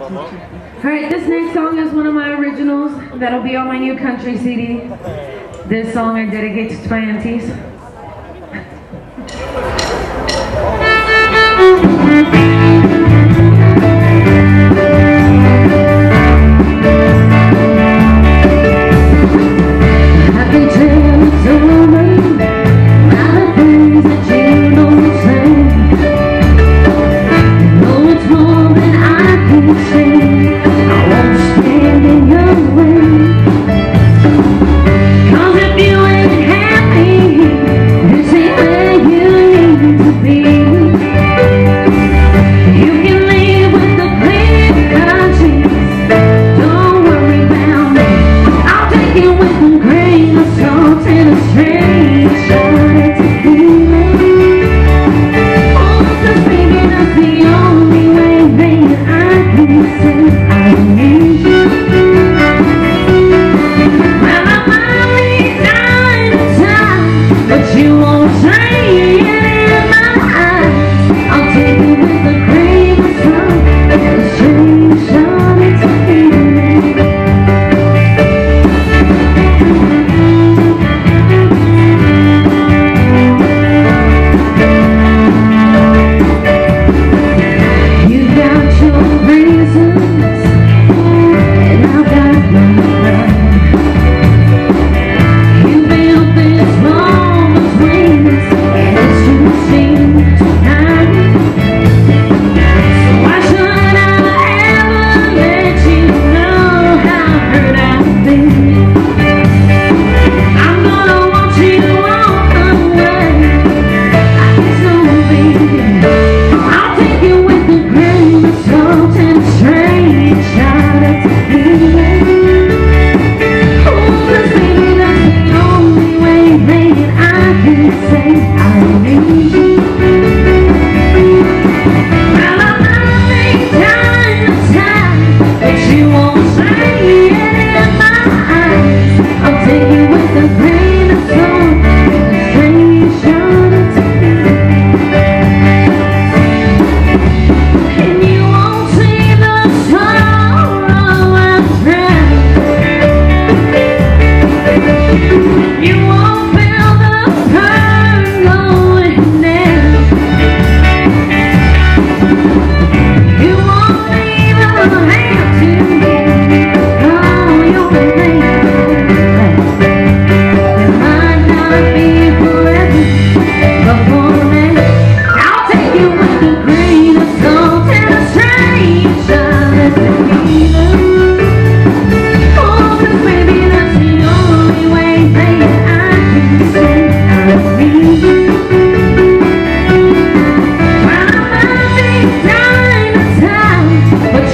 Alright, this next song is one of my originals that'll be on my new country CD. This song I dedicate to my aunties.